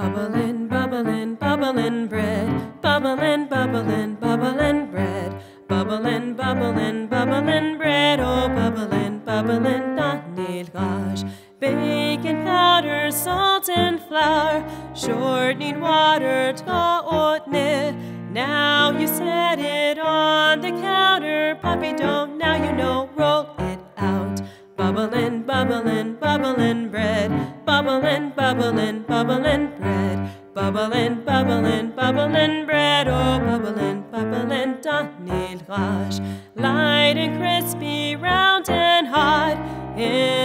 Bubbling, bubbling, bubbling bread. Bubbling, bubbling, bubbling bread. Bubbling, bubbling, bubbling bread. Oh, bubbling, bubbling, danilage. Bacon powder, salt and flour. Shortening water, ta otne. Now you set it on the counter. Puppy don't, now you know, roll. Bubbling, bubbling, bubbling bread. Bubbling, bubbling, bubbling bread. Bubbling, bubbling, bubbling bread. Oh, bubbling, bubbling, danilage. Light and crispy, round and hot. In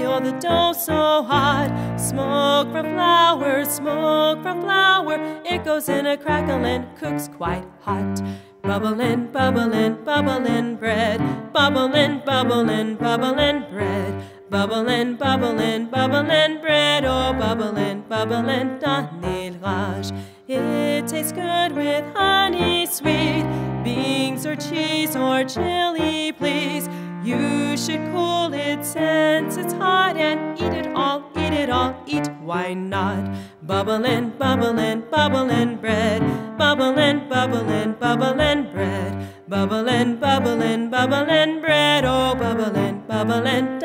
oil, the dough so hot. Smoke from flour, smoke from flour. It goes in a crackle and cooks quite hot. Bubbling, bubbling, bubbling bread. Bubbling, bubbling, bubbling bread. Bubbling, bubbling, bubbling bread. Oh, bubbling, bubbling, danilage. It tastes good with honey sweet. Beans or cheese or chili, please. You should cool it since it's hot and eat it all, eat it all, eat, why not? Bubbling, bubbling, bubbling bread. Bubbling, bubbling, bubbling bread. Bubbling, bubbling, bubbling bread. Oh, bubbling, bubbling,